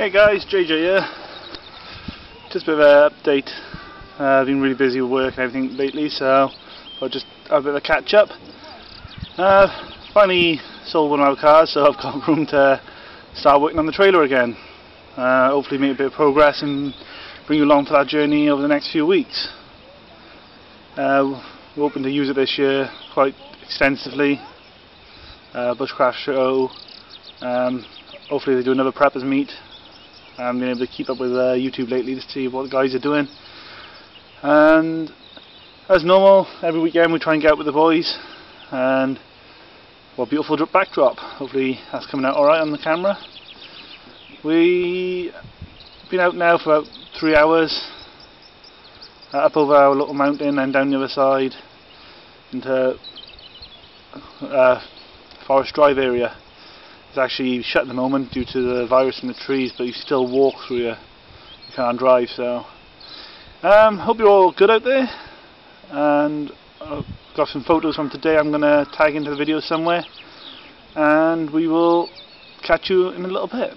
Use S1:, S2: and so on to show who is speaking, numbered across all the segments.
S1: Hey guys, JJ here. Just a bit of an update. Uh, I've been really busy with work and everything lately, so I'll just have a bit of a catch up. Uh, finally sold one of our cars, so I've got room to start working on the trailer again. Uh, hopefully make a bit of progress and bring you along for that journey over the next few weeks. Uh, we're hoping to use it this year quite extensively. Uh, Bushcraft show. Um, hopefully they do another preppers meet. I've been able to keep up with uh, YouTube lately to see what the guys are doing. And as normal, every weekend we try and get out with the boys. And what a beautiful backdrop. Hopefully that's coming out alright on the camera. We've been out now for about three hours. Uh, up over our little mountain and down the other side into uh, Forest Drive area. It's actually shut at the moment due to the virus in the trees, but you still walk through here. You can't drive, so. Um, hope you're all good out there, and I've got some photos from today I'm going to tag into the video somewhere, and we will catch you in a little bit.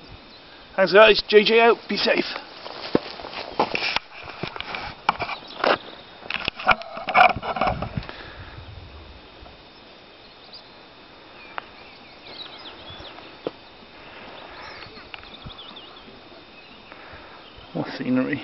S1: Thanks guys, JJ out, be safe. Scenery.